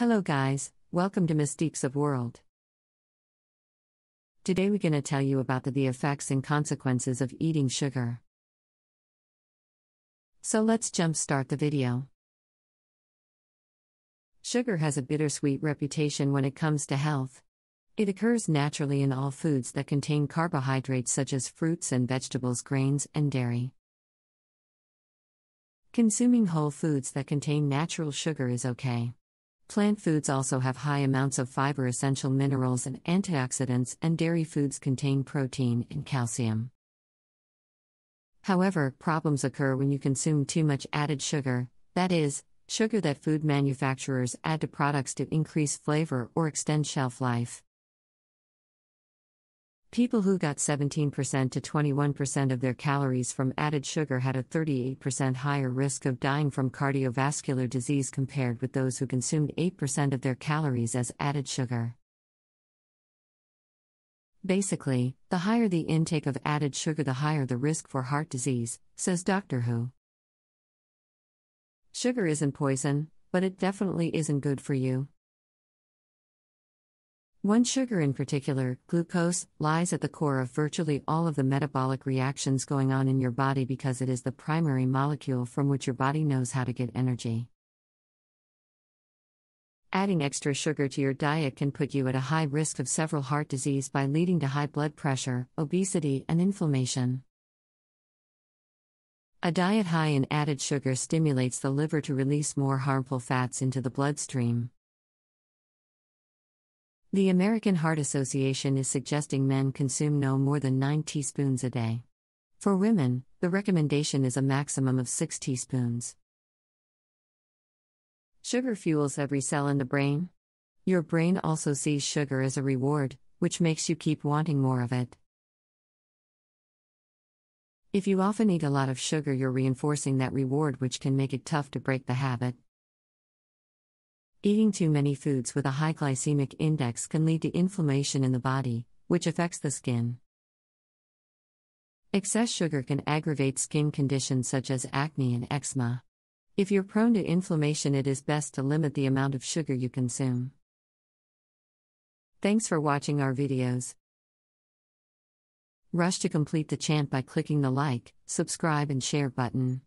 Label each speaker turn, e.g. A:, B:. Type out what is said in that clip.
A: Hello, guys, welcome to Mystiques of World. Today, we're going to tell you about the, the effects and consequences of eating sugar. So, let's jump start the video. Sugar has a bittersweet reputation when it comes to health. It occurs naturally in all foods that contain carbohydrates such as fruits and vegetables, grains, and dairy. Consuming whole foods that contain natural sugar is okay. Plant foods also have high amounts of fiber, essential minerals, and antioxidants, and dairy foods contain protein and calcium. However, problems occur when you consume too much added sugar, that is, sugar that food manufacturers add to products to increase flavor or extend shelf life. People who got 17% to 21% of their calories from added sugar had a 38% higher risk of dying from cardiovascular disease compared with those who consumed 8% of their calories as added sugar. Basically, the higher the intake of added sugar, the higher the risk for heart disease, says Doctor Hu. Sugar isn't poison, but it definitely isn't good for you. One sugar in particular, glucose, lies at the core of virtually all of the metabolic reactions going on in your body because it is the primary molecule from which your body knows how to get energy. Adding extra sugar to your diet can put you at a high risk of several heart disease by leading to high blood pressure, obesity, and inflammation. A diet high in added sugar stimulates the liver to release more harmful fats into the bloodstream. The American Heart Association is suggesting men consume no more than 9 teaspoons a day. For women, the recommendation is a maximum of 6 teaspoons. Sugar fuels every cell in the brain. Your brain also sees sugar as a reward, which makes you keep wanting more of it. If you often eat a lot of sugar, you're reinforcing that reward, which can make it tough to break the habit. Eating too many foods with a high glycemic index can lead to inflammation in the body, which affects the skin. Excess sugar can aggravate skin conditions such as acne and eczema. If you're prone to inflammation, it is best to limit the amount of sugar you consume. Thanks for watching our videos. Rush to complete the chant by clicking the like, subscribe, and share button.